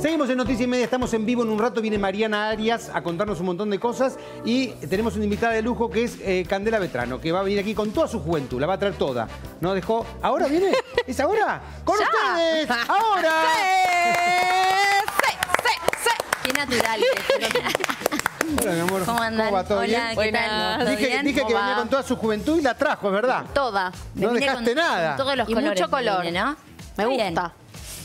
Seguimos en Noticias y Media, estamos en vivo en un rato, viene Mariana Arias a contarnos un montón de cosas y tenemos una invitada de lujo que es eh, Candela Vetrano, que va a venir aquí con toda su juventud, la va a traer toda. ¿No dejó? ¿Ahora viene? ¿Es ahora? ¡Con ¡Ya! ustedes! ¡Ahora! Sí, sí, sí. Qué natural. Hola, mi amor. ¿Cómo andan? va? ¿Todo Hola, bien? ¿qué Buenas. tal? ¿Todo Dije, bien? dije que ¿Cómo venía va? con toda su juventud y la trajo, es verdad. Toda. No dejaste con- nada. con todos los Y colores mucho color. ¿no? Me Está bien.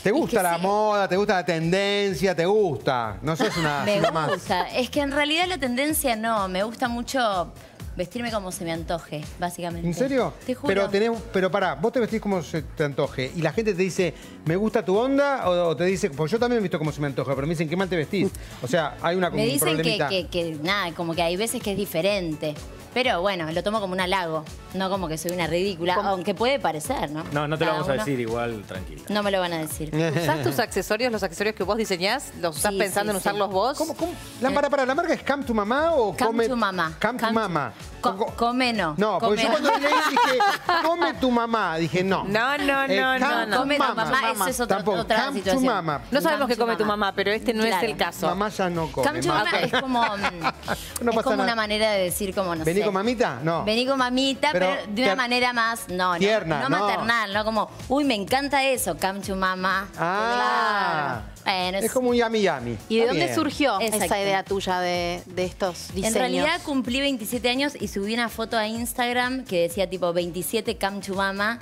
¿Te gusta que la sí. moda? ¿Te gusta la tendencia? ¿Te gusta? No sos una Me más. gusta. Es que en realidad la tendencia no. Me gusta mucho vestirme como se me antoje, básicamente. ¿En serio? Te juro. Pero tenés, pero pará, vos te vestís como se te antoje y la gente te dice, ¿me gusta tu onda? O, o te dice, pues yo también me visto como se me antoja, pero me dicen, ¿qué mal te vestís? O sea, hay una Me un dicen que, problemita. que, que, nada, como que hay veces que es diferente. Pero bueno, lo tomo como un halago, no como que soy una ridícula, ¿Cómo? aunque puede parecer, ¿no? No, no te lo Cada vamos a uno- decir igual, tranquila. No me lo van a decir. ¿Usás tus accesorios, los accesorios que vos diseñás? ¿Los usás Sí, pensando sí, en sí. usarlos vos? ¿Cómo, cómo? La, para, para, ¿la marca es Come to Mamá o Come Come to Mamá. Mama. Co- Co- come no. No, porque yo Come no. cuando leí dije, come tu mamá. Dije, no. No, no, Eh, no, no, come no. to Come tu mamá, esa es otra, Tampoco. otra situación. mama. No sabemos qué come tu mamá, pero este no es Claro. el caso. Mamá ya no come. Come to mamá. mama es como, mm, No es pasa como nada. una manera de decir como, no ¿Vení sé. Con mamita? No. Vení con mamita, Pero pero, de una tier- manera más, no, no, tierna, no, no. maternal, no como, uy, me encanta eso, come to mama. Ah. Claro. Bueno, Es como un yami yami. ¿Y de dónde surgió Exacto. esa idea tuya de, de estos diseños? En realidad cumplí 27 años y subí una foto a Instagram que decía tipo 27 come to mama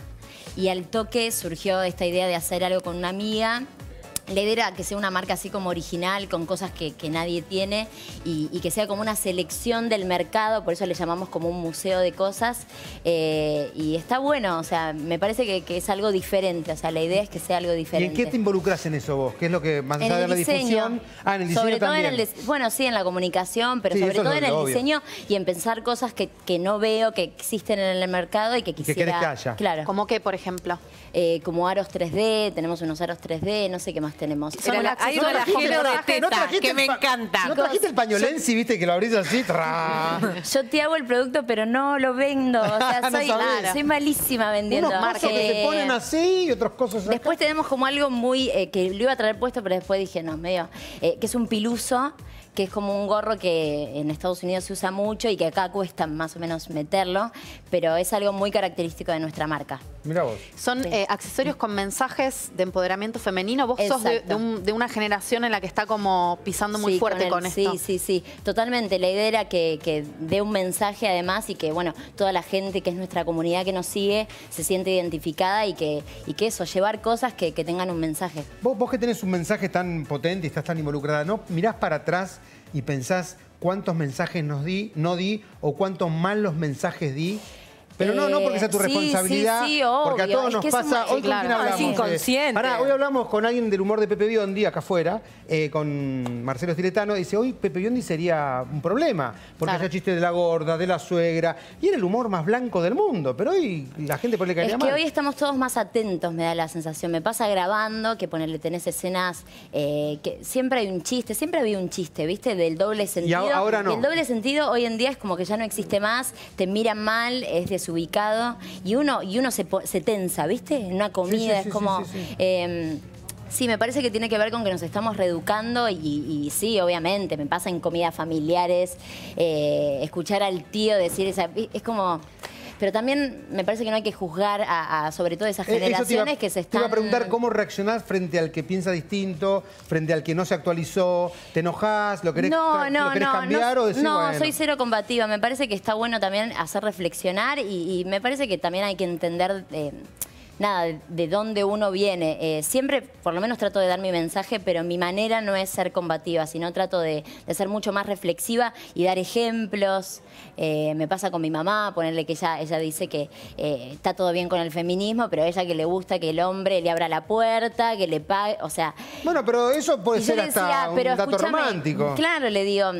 y al toque surgió esta idea de hacer algo con una amiga. La idea era que sea una marca así como original, con cosas que, que nadie tiene y, y que sea como una selección del mercado, por eso le llamamos como un museo de cosas. Eh, y está bueno, o sea, me parece que, que es algo diferente, o sea, la idea es que sea algo ¿Y en diferente. qué te involucras en eso vos? ¿Qué es lo que más En allá de la diseño. difusión? Ah, en el diseño sobre todo también. en el bueno, sí, en la comunicación, pero Sí, sobre todo en el obvio. diseño y en pensar cosas que, que no veo, que existen en el mercado y que que quisiera. querés que haya. Claro. ¿Cómo qué, por ejemplo? Eh, como aros 3D, tenemos unos aros 3D, no sé qué más tenemos. Era Son la- hay un alajero de teta que el me pa- encanta. ¿No trajiste el pañolensi, viste, que lo abrís así? Tra. Yo te hago el producto, pero no lo vendo. O sea, soy, sabés. soy malísima vendiendo. Unos cosas que se Eh, ponen así y otras cosas acá. Después tenemos como algo muy, eh, que lo iba a traer puesto, pero después dije, no, medio, eh, que es un piluso, que es como un gorro que en Estados Unidos se usa mucho y que acá cuesta más o menos meterlo, pero es algo muy característico de nuestra marca. Mirá vos. Son Sí. eh, accesorios con mensajes de empoderamiento femenino. Vos sos de, Exacto. de un- de una generación en la que está como pisando muy Sí, fuerte el- con, esto. Sí, sí, sí, totalmente. La idea era que, que dé un mensaje además y que, bueno, toda la gente que es nuestra comunidad que nos sigue se siente identificada y que, y que eso, llevar cosas que, que tengan un mensaje. Vos, vos que tenés un mensaje tan potente y estás tan involucrada, ¿no? Mirás para atrás y pensás cuántos mensajes nos di, no di o cuántos malos mensajes di. Pero no, no porque sea tu Eh, sí, responsabilidad, sí, sí, obvio. porque a todos Es nos es pasa. eh, Hoy con claro, quién no, es hablamos. inconsciente. Pará, hoy hablamos con alguien del humor de Pepe Biondi acá afuera, eh, con Marcelo Stiletano. Dice, hoy Pepe Biondi sería un problema, porque Claro. hacía chistes de la gorda, de la suegra, y era el humor más blanco del mundo. Pero hoy la gente por le caería Es que mal. hoy estamos todos más atentos, me da la sensación. Me pasa grabando que ponerle tenés escenas eh, que siempre hay un chiste, siempre había un chiste, ¿viste? Del doble sentido. ahora no. Y el doble sentido hoy en día es como que ya no existe más, te miran mal, es desubicado y uno, y uno se, tensa, ¿viste? En una comida sí, sí, es como. sí, sí, eh, me parece que tiene que ver con que nos estamos reeducando y, y sí, obviamente, me pasa en comidas familiares, eh, escuchar al tío decir esa... Es como... Pero también me parece que no hay que juzgar a, a, sobre todo esas Eh, te iba- generaciones que se Te están... iba a preguntar cómo reaccionás frente al que piensa distinto, frente al que no se actualizó. ¿Te enojás? ¿Lo querés, no, no, lo querés no, cambiar no, o decís, no, bueno, soy cero combativa. Me parece que está bueno también hacer reflexionar y, y me parece que también hay que entender eh, nada de, de dónde uno viene. Eh, siempre, por lo menos trato de dar mi mensaje, pero mi manera no es ser combativa, sino trato de, de ser mucho más reflexiva y dar ejemplos. Eh, me pasa con mi mamá, ponerle que ella, ella dice que eh, está todo bien con el feminismo, pero a ella que le gusta que el hombre le abra la puerta, que le pague, o sea, Bueno, pero eso puede ser hasta decía, un pero dato romántico. Claro, le digo,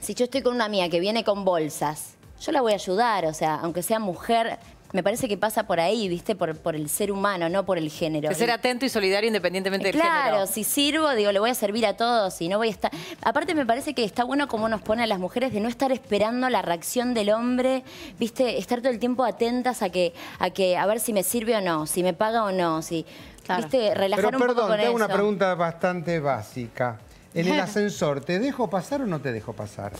si yo estoy con una amiga que viene con bolsas, yo la voy a ayudar, o sea, aunque sea mujer, me parece que pasa por ahí, ¿viste? Por, por el ser humano, no por el género. De ser atento y solidario independientemente del Claro, género. si sirvo, digo, le voy a servir a todos y no voy a estar. Aparte, me parece que está bueno como nos pone a las mujeres de no estar esperando la reacción del hombre, ¿viste? Estar todo el tiempo atentas a que, a que, a ver si me sirve o no, si me paga o no, si. Claro. viste, relajar Pero un poco perdón, con te hago eso. una pregunta bastante básica. En el ascensor, ¿te dejo pasar o no te dejo pasar?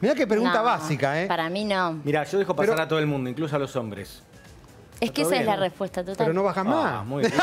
Mirá qué pregunta No, básica, ¿eh? Para mí no. Mira, yo dejo pasar Pero- a todo el mundo, incluso a los hombres. Es que esa es la ¿no? respuesta total. Pero no bajas Ah, más. muy bien.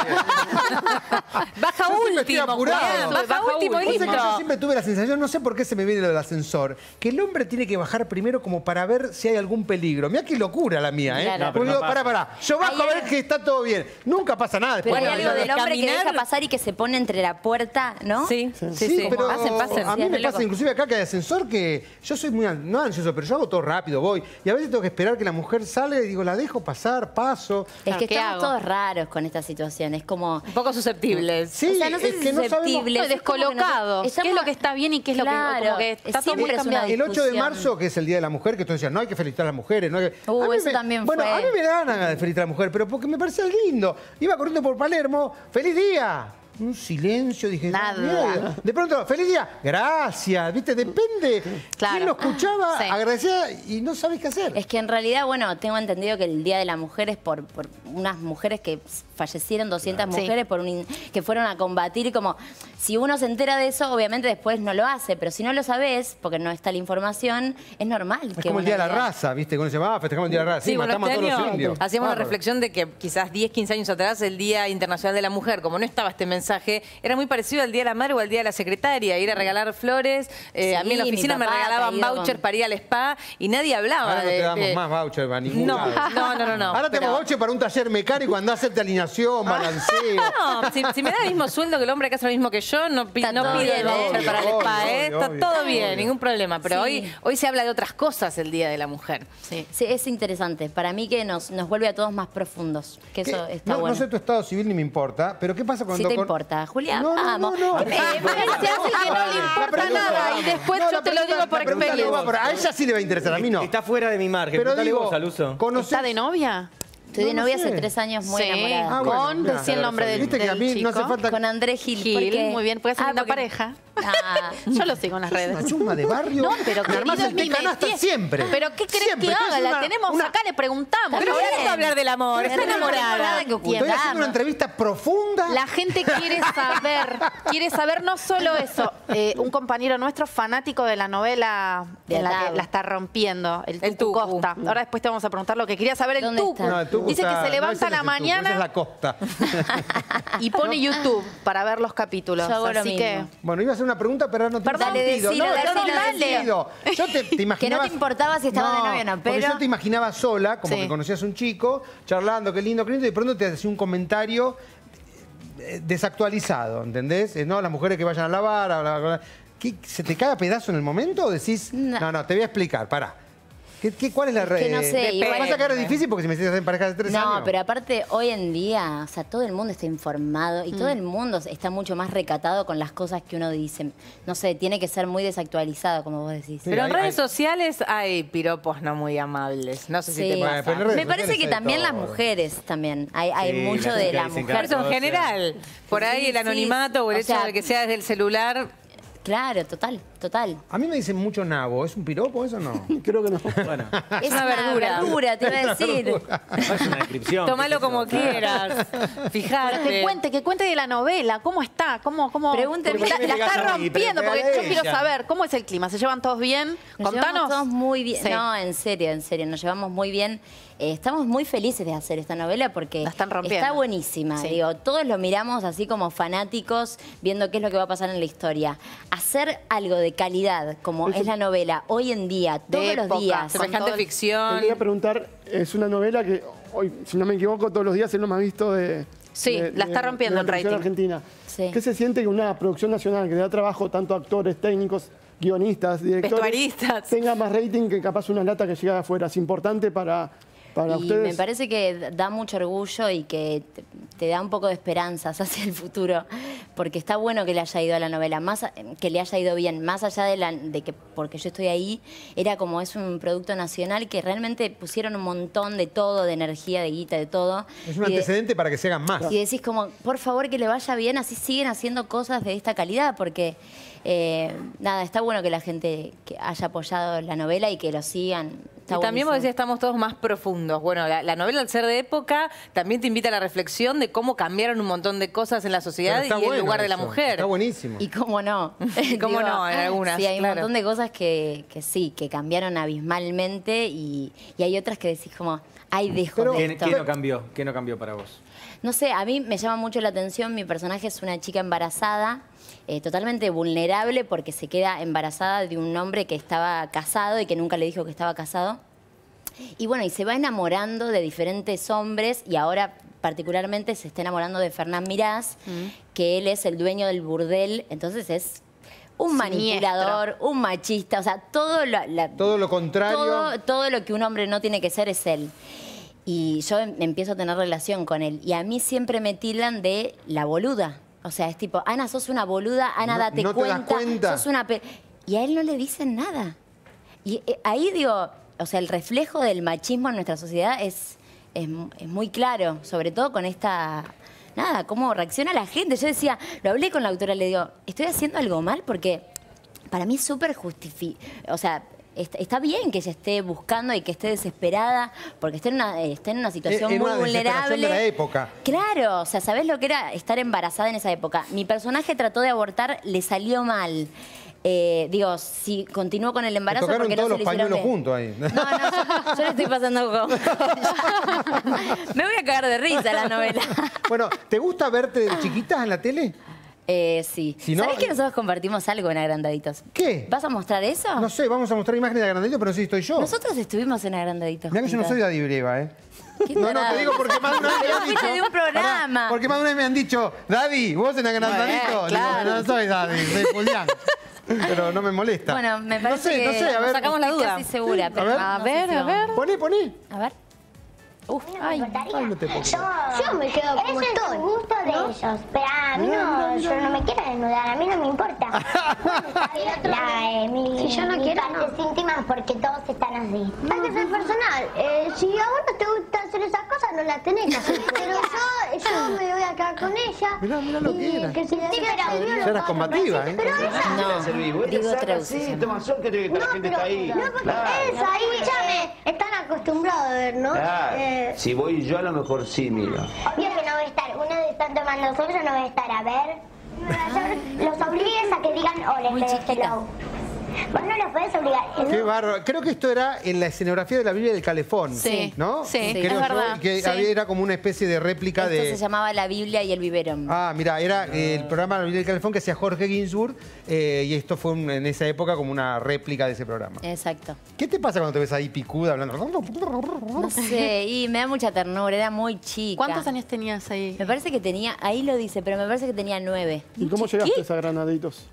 Baja Yo siempre estoy último, baja, Baja último y yo siempre tuve la sensación, no sé por qué se me viene lo del ascensor, que el hombre tiene que bajar primero como para ver si hay algún peligro. Mirá qué locura la mía, ¿eh? Claro. No, no pará, pará. Yo bajo a ver que está todo bien. Nunca pasa nada. Pero hay algo del hombre que deja pasar y que se pone entre la puerta, ¿no? Sí, sí, sí. Sí, pero Pasen, pasen. a mí Sí, me pasa loco. inclusive acá que hay ascensor que yo soy muy, no ansioso, pero yo hago todo rápido, voy. Y a veces tengo que esperar que la mujer salga y digo, la dejo pasar, paso. Es que ¿qué estamos hago? todos raros con esta situación. Es como. Un poco susceptibles. Sí, o sea, no sé es si que no sabemos- susceptibles, No, es como que no- descolocados. ¿Qué es lo que está bien y qué es lo que- Claro, como que está todo siempre es una? El 8 de marzo, que es el Día de la Mujer, que todos decían, no hay que felicitar a las mujeres. No hay que... Uh, A mí eso me- también Bueno, fue. a mí me da ganas de felicitar a la mujer, pero porque me parece lindo. Iba corriendo por Palermo, ¡feliz día! Un silencio, dije, Nada. De pronto, ¡feliz día! Gracias, ¿viste? Depende. Claro. ¿Quién lo escuchaba? Sí. Agradecía y no sabes qué hacer. Es que en realidad, bueno, tengo entendido que el Día de la Mujer es por, por unas mujeres que fallecieron, 200 Sí. mujeres por un in- que fueron a combatir como, si uno se entera de eso, obviamente después no lo hace, pero si no lo sabes, porque no está la información, es normal. Es que como el uno Día de la raza, ¿viste? Cuando se va, festejamos el Día de la Raza. Sí, bueno, matamos este a todos año los indios. Hacíamos Bárbaro. reflexión de que quizás 10, 15 años atrás, el Día Internacional de la Mujer, como no estaba este mensaje, era muy parecido al Día de la Madre o al Día de la Secretaria, ir a regalar flores. Eh, a mí en la Sí, oficina me regalaban ha ido voucher con- para ir al spa y nadie hablaba Ahora no de... te damos de- más voucher para ningún No, lado. no, no, no, no. Ahora pero- tenemos voucher para un taller mecánico, andá a hacerte balanceo. No, si, si me da el mismo sueldo que el hombre que hace lo mismo que yo, no, pi- no pido bien, el voucher obvio, para el spa, ¿eh? obvio, Está obvio, todo bien, obvio. ningún problema. Pero Sí. hoy, hoy se habla de otras cosas el Día de la Mujer. Sí. Sí, es interesante. Para mí que nos, nos vuelve a todos más profundos. Que ¿Qué? eso está no, bueno. no sé tu estado civil ni me importa, pero ¿qué pasa cuando... Sí te con- importa, Julián, No, no, vamos. no, no. Eh, Eh, se hace que no le importa nada y después No, yo te lo digo por experiencia. A ella sí le va a interesar, a mí no. Está fuera de mi margen. Pero Preguntale digo, vos, Aluso. ¿conoces- ¿Está de novia? Estoy de no, no novia sé. hace tres años muy Sí. enamorada. Ah, bueno, con, decía el nombre del, Viste que a del mí no hace chico. falta... Con Andrés Gil. Gil, porque- muy bien, puede ser Ah, linda porque- pareja. Ah. Yo lo sigo en las Es redes. una chusma de barrio. No, pero Me armás el té canasta siempre. ¿Pero qué crees Siempre. que haga? La tenemos una- acá, le preguntamos. Pero Ahora no hablar del amor, está no enamorada. que Estoy haciendo una entrevista profunda. La gente quiere saber, quiere saber no solo eso. eh, un compañero nuestro fanático de la novela De la que la está rompiendo, el El Tucu. Costa. Ahora después te vamos a preguntar lo que quería saber el ¿Dónde Tucu. está? No, el Tucu Dice está- que se no, levanta ese a no la mañana es la costa. y pone YouTube para ver los capítulos. Yo hago lo Así mismo. que Bueno, iba a hacer una pregunta, pero ahora no tiene Perdón. Sentido. decilo, no, decilo, no tiene sentido. Yo te, te imaginaba... te importaba si estaba de novia o no, Porque pero- yo te imaginaba sola, como Sí. que conocías a un chico, charlando, qué lindo, qué lindo, y de pronto te hacía un comentario eh, desactualizado, ¿entendés? Eh, No, las mujeres que vayan a lavar, a. ¿Qué, ¿Se te cae a pedazo en el momento o decís, no, No. no, te voy a explicar, pará? ¿Qué, qué- cuál es la Es que red? no sé, igual- Pasa que ahora es difícil porque si me estás en pareja de tres años. No, pero aparte hoy en día, o sea, todo el mundo está informado y todo el mundo está mucho más recatado con las cosas que uno dice. No sé, tiene que ser muy desactualizado, como vos decís. Pero hay- en redes hay- sociales hay piropos no muy amables. No sé si te Bueno, pasa. pero en redes Me parece que también las mujeres también. Hay, hay Sí, mucho de la mujer. Por eso en general, por ahí Sí, el sí. anonimato o el O hecho sea- de que sea desde el celular. Claro, total, total. A mí me dicen mucho nabo, ¿es un piropo eso o no? Creo que no. Bueno, Es una una verdura. verdura, te iba a decir. no es una descripción. Tómalo como quieras. Fijate. que cuente, que cuente de la novela, ¿cómo está? ¿Cómo, cómo Pregúnteme. la, está rompiendo? pero Porque yo quiero saber, ¿cómo es el clima? ¿Se llevan todos bien? Nos Contanos. llevamos todos muy bien. Sí. No, en serio, en serio, nos llevamos muy bien. Eh, estamos muy felices de hacer esta novela porque La están rompiendo. está buenísima. Sí. Digo, todos lo miramos así como fanáticos, viendo qué es lo que va a pasar en la historia. Hacer algo de calidad, como es la novela, hoy en día, De todos época, los días. Semejante todo el- Te ficción. quería preguntar, es una novela que hoy, si no me equivoco, todos los días es lo más visto de. Sí, de- la está de- rompiendo de la televisión rating. argentina. Sí. ¿Qué se siente que una producción nacional que le da trabajo tanto a actores, técnicos, guionistas, directores, tenga más rating que capaz una lata que llega de afuera? ¿Es importante para, para y ustedes? me parece que da mucho orgullo y que te, da un poco de esperanzas hacia el futuro, porque está bueno que le haya ido a la novela, más que le haya ido bien, más allá de, la, de que porque yo estoy ahí, era como es un producto nacional que realmente pusieron un montón de todo, de energía, de guita, de todo. Es un Y de- antecedente para que se hagan más. y decís como, por favor que le vaya bien, así siguen haciendo cosas de esta calidad, porque eh, nada, está bueno que la gente que haya apoyado la novela y que lo sigan Está y también vos decías, estamos todos más profundos. Bueno, la, la novela al ser de época también te invita a la reflexión de cómo cambiaron un montón de cosas en la sociedad y está el bueno lugar de la mujer. Está buenísimo. Y cómo no. Y cómo no, en algunas, Sí, hay claro. un montón de cosas que, que sí, que cambiaron abismalmente y, y hay otras que decís como, ay, dejo Pero- de ¿Qué, esto. qué no cambió? ¿Qué no cambió para vos? No sé, a mí me llama mucho la atención, mi personaje es una chica embarazada, eh, totalmente vulnerable porque se queda embarazada de un hombre que estaba casado y que nunca le dijo que estaba casado. Y bueno, y se va enamorando de diferentes hombres y ahora particularmente se está enamorando de Fernán Mirás, que él es el dueño del burdel, entonces es un Siniestro. manipulador, un machista, o sea, todo lo, la- Todo lo contrario. todo, todo lo que un hombre no tiene que ser es él. Y yo em- empiezo a tener relación con él. Y a mí siempre me tildan de la boluda. O sea, es tipo, Ana, sos una boluda, Ana, No- date no te das cuenta, cuenta. sos una... pe-". Y a él no le dicen nada. Y eh, ahí digo, o sea, el reflejo del machismo en nuestra sociedad es, es, es muy claro, sobre todo con esta... Nada, cómo reacciona la gente. Yo decía, lo hablé con la autora, le digo, ¿estoy haciendo algo mal? Porque para mí es súper justifi... O sea, está bien que ella esté buscando y que esté desesperada porque está en una, eh, está en una situación En muy una vulnerable. de la época. Claro, o sea, ¿sabés lo que era estar embarazada en esa época? Mi personaje trató de abortar, le salió mal. Eh, digo, si continuó con el embarazo tocaron porque todos no los le pañuelos juntos ahí. No, no, yo, yo le estoy pasando como... Me voy a cagar de risa la novela. Bueno, ¿te gusta verte de chiquita en la tele? Eh, sí. Si no- ¿Sabés que nosotros compartimos algo en Agrandaditos? ¿Qué? ¿Vas a mostrar eso? No sé, vamos a mostrar imágenes de agrandadito, pero no sé si estoy yo. Nosotros estuvimos en Agrandaditos. Mirá que yo no soy juntas. Daddy Breva, ¿eh? Qué No, no, te digo porque más de una vez me Pero han fuiste dicho. de un programa. Pará, porque más de una vez me han dicho, Daddy, vos en agrandadito. Bueno, claro. Digo, no soy Daddy, soy Julián. Pero no me molesta. Bueno, me No parece sé, no que sé, a ver. sacamos la estoy duda. casi segura, pero ver. no A sé ver, si a vamos. ver. Poné, poné. A ver. Uf, ay. Ay, no te puedo Yo, Yo me quedo como Ese es estoy, el gusto de ellos. Pero a mí no, yo no me quiero desnudar, a mí no me importa. La, eh, mi, Si yo no mis quiero, partes íntimas porque todos están así. Hay que ser personal. Eh, si a vos no te gusta hacer esas cosas, no las tenés que hacer. Pero yo, yo me voy a quedar con ella. Mirá, mirá lo que y era. que si le diga pero- eras paso. combativa, ¿eh? Pero ella... No, digo otra Sí, toma sol que, te- que la No, gente pero, está ahí. no, porque esa ahí, escúchame, están acostumbrados a ver, ¿no? Eh, Si voy yo, a lo mejor sí, mira. Obvio que no voy a estar, uno de están tomando sol, yo no voy a estar a ver. Los obligues a que digan hola hello. Vos no los podés obligar. Qué bárbaro. Creo que esto era en la escenografía de la Biblia del Calefón. Sí. ¿No? Sí, Creo es yo, verdad. Que Sí. había- era como una especie de réplica Esto de. se llamaba La Biblia y el Biberón. Ah, mira, era eh, el programa de la Biblia del Calefón que hacía Jorge Ginsburg eh, y esto fue un- en esa época como una réplica de ese programa. Exacto. ¿Qué te pasa cuando te ves ahí picuda hablando? No sé, y me da mucha ternura, era muy chica. ¿Cuántos años tenías ahí? Me parece que tenía, ahí lo dice, pero me parece que tenía nueve. ¿Y cómo llegaste a Granaditos?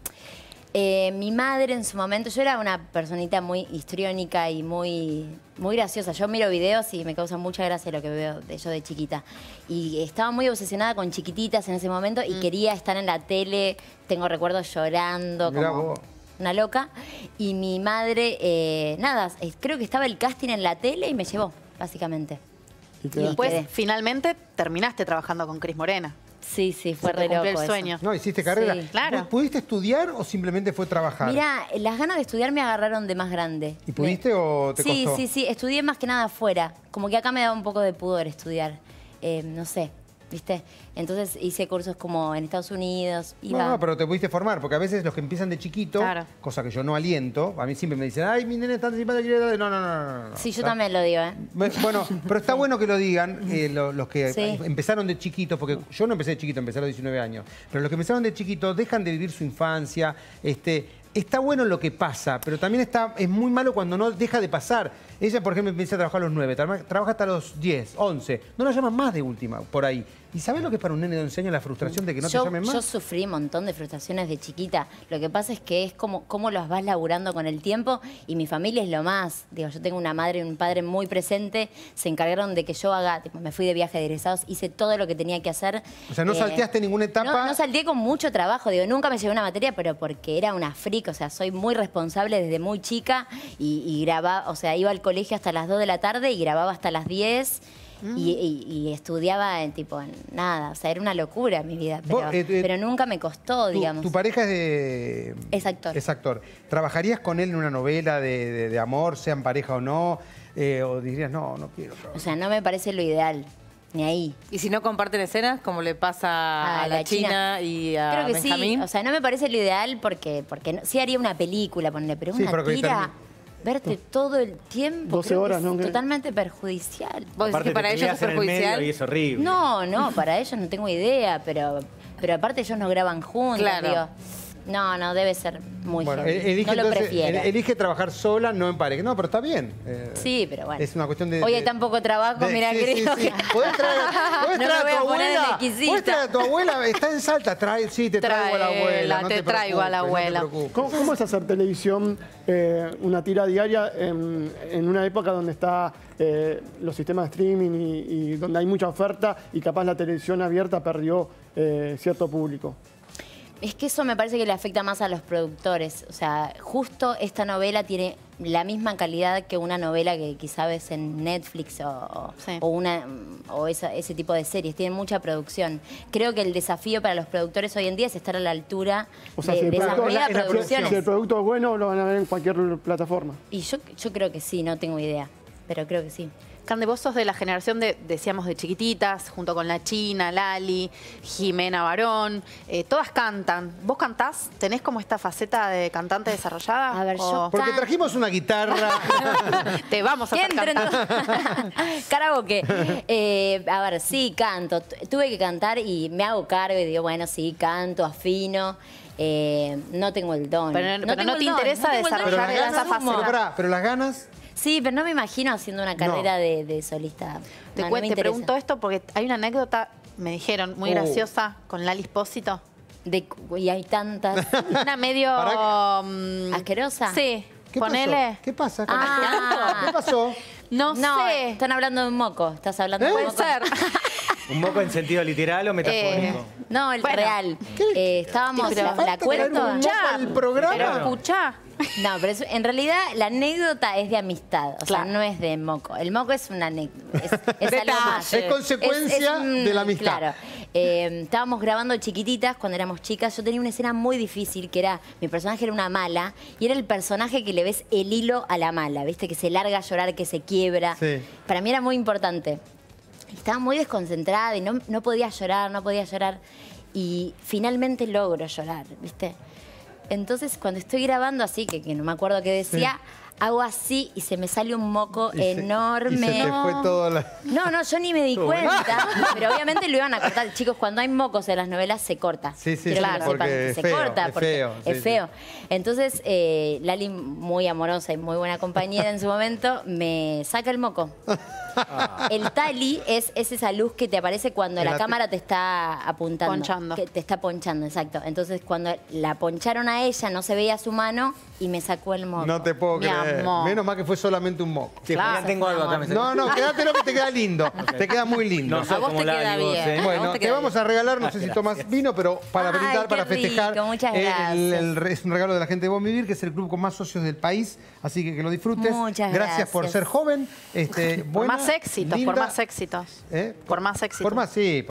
Eh, mi madre en su momento, yo era una personita muy histriónica y muy, muy graciosa. Yo miro videos y me causa mucha gracia lo que veo de yo de chiquita. Y estaba muy obsesionada con chiquititas en ese momento Mm. y quería estar en la tele. Tengo recuerdos llorando Mirá como vos. una loca. Y mi madre, eh, nada, creo que estaba el casting en la tele y me llevó, básicamente. Y después, quedé. finalmente, terminaste trabajando con Cris Morena. Sí, sí, fue Se te re cumplió loco el eso. sueño. No, hiciste carrera. Sí. Claro. ¿Pudiste estudiar o simplemente fue trabajar? Mira, las ganas de estudiar me agarraron de más grande. ¿Y pudiste Me- o te sí, costó? Sí, sí, estudié más que nada afuera. Como que acá me daba un poco de pudor estudiar. Eh, no sé, ¿viste? Entonces hice cursos como en Estados Unidos. No, Iba... no, pero te pudiste formar, porque a veces los que empiezan de chiquito, Claro. cosa que yo no aliento, a mí siempre me dicen, ay, mi nene está dar-". No, no, no, no, no. Sí, yo también lo digo, ¿eh? Bu- Bueno, pero está bueno que lo digan eh, lo- los que Sí. empezaron de chiquitos, porque yo no empecé de chiquito, empecé a los 19 años, pero los que empezaron de chiquitos dejan de vivir su infancia, este, está bueno lo que pasa, pero también está, es muy malo cuando no deja de pasar. Ella, por ejemplo, empieza a trabajar a los 9, tra- trabaja hasta los 10, 11, no la llaman más de última, por ahí. ¿Y sabes lo que es para un nene de 11 años la frustración de que no yo, te llamen más? yo sufrí un montón de frustraciones de chiquita. Lo que pasa es que es como cómo los vas laburando con el tiempo y mi familia es lo más. Digo, yo tengo una madre y un padre muy presente. Se encargaron de que yo haga, tipo, me fui de viaje de egresados, hice todo lo que tenía que hacer. Eh, O sea, no salteaste ninguna etapa. No, no salteé con mucho trabajo. Digo, nunca me llevé una materia, pero porque era una frica. O sea, soy muy responsable desde muy chica y, y grababa, o sea, iba al colegio hasta las 2 de la tarde y grababa hasta las 10. Y, y- y estudiaba en tipo en nada, o sea, era una locura mi vida, pero, eh, eh, pero nunca me costó, Tu, digamos. tu pareja es de... Es actor. Es actor. ¿Trabajarías con él en una novela de, de- de amor, sean pareja o no? Eh, ¿O dirías, no, no quiero trabajar? O sea, no me parece lo ideal, ni ahí. Y si no comparten escenas, como le pasa a, la, China, y a Creo que Benjamín. sí, o sea, no me parece lo ideal porque, porque no- sí haría una película, ponle, pero Sí, una pero que tira, termine- verte todo el tiempo, 12 creo que horas, es ¿no? Totalmente perjudicial. Vos decís Aparte que te para ellos es el perjudicial. Y es horrible. No, no, para ellos no tengo idea, pero, pero aparte ellos no graban juntos, Claro. digo. No, no, debe ser muy Bueno, heavy. elige, No lo entonces, prefiero. el- elige trabajar sola, no en pareja. No, pero está bien. Eh, Sí, pero bueno. Es una cuestión de... Hoy de- hay tan poco trabajo, mira, sí, querido. sí, sí. Podés traer, podés No traer me a tu poner abuela. Podés traer a tu abuela, está en Salta, trae, sí, te traigo a la abuela. No te traigo a la no te abuela. ¿Cómo, cómo es hacer televisión, eh, una tira diaria, en, en una época donde está eh, los sistemas de streaming y, y donde hay mucha oferta y capaz la televisión abierta perdió eh, cierto público? Es que eso me parece que le afecta más a los productores. O sea, justo esta novela tiene la misma calidad que una novela que quizá ves en Netflix o, o- Sí. o una, o esa- ese tipo de series. Tienen mucha producción. Creo que el desafío para los productores hoy en día es estar a la altura O sea, de, si el, de esas producto, mega si- si el producciones. producto es bueno, lo van a ver en cualquier plataforma. Y yo, yo creo que sí, no tengo idea. Pero creo que sí. Cande, vos sos de la generación de, decíamos, de chiquititas, junto con la China, Lali, Jimena Barón, eh, todas cantan. ¿Vos cantás? ¿Tenés como esta faceta de cantante desarrollada? A ver, yo ¿O Porque trajimos una guitarra. Te vamos a ¿Qué hacer entren cantar. Karaoke. Eh, a ver, sí, canto. Tu- Tuve que cantar y me hago cargo y digo, bueno, sí, canto, afino. Eh, no tengo el don. Pero- no te don, interesa pero desarrollar esa faceta. pero, pará, pero las ganas. Sí, pero no me imagino haciendo una carrera de, de solista. Te, No, te pregunto esto porque hay una anécdota, me dijeron, muy Oh. graciosa, con Lali Espósito. De- y hay tantas. Una medio... Mm, ¿Asquerosa? Sí, ¿Qué ponele. pasó? ¿Qué pasa? con Ah. el canto? ¿Qué pasó? No, No, sé. están hablando de un moco. Estás hablando de Puede un moco. ser. ¿Un moco en sentido literal o metafórico? No, el Bueno. real. Eh, estábamos, Pero la, la moco al programa. Pero escuchá. No, pero es- en realidad la anécdota es de amistad, o Claro. sea, no es de moco. El moco es una anécdota, es, es algo más. Es consecuencia de la amistad. Claro. Eh, estábamos grabando chiquititas cuando éramos chicas. Yo tenía una escena muy difícil que era, mi personaje era una mala y era el personaje que le ves el hilo a la mala, ¿viste? Que se larga a llorar, que se quiebra. Sí. Para mí era muy importante. Estaba muy desconcentrada y no, no podía llorar, no podía llorar. Y finalmente logro llorar, ¿viste? Entonces, cuando estoy grabando así, que, que no me acuerdo qué decía, hago así y se me sale un moco Y se- enorme. y se te fue todo la- No, no, yo ni me di cuenta. Pero obviamente lo iban a cortar. Chicos, cuando hay mocos en las novelas se corta. Sí, sí, lo porque es se feo, corta es porque feo, sí, es feo. Entonces, eh, Lali, muy amorosa y muy buena compañera en su momento, me saca el moco. El tali es, es esa luz que te aparece cuando la, cámara te está apuntando. Ponchando. Que te está ponchando, exacto. Entonces, cuando la poncharon a ella, no se veía su mano y me sacó el moco. No te puedo Mi creer. Amor. Menos mal que fue solamente un moco. Sí, Claro. Tengo algo acá. me No, no, quédatelo que te queda lindo. Te queda muy lindo. No A vos te queda vos. ¿eh? Vos Bueno, te vamos a regalar, no sé si tomas vino, pero para Ay, brindar, para festejar. rico, muchas el- gracias. el re- es un regalo de la gente de Buen Vivir, que es el club con más socios del país. Así que que lo disfrutes. Muchas gracias. por gracias. ser joven. Este, Por más éxitos, por más éxitos. ¿Eh? Por más éxitos. Por más, sí.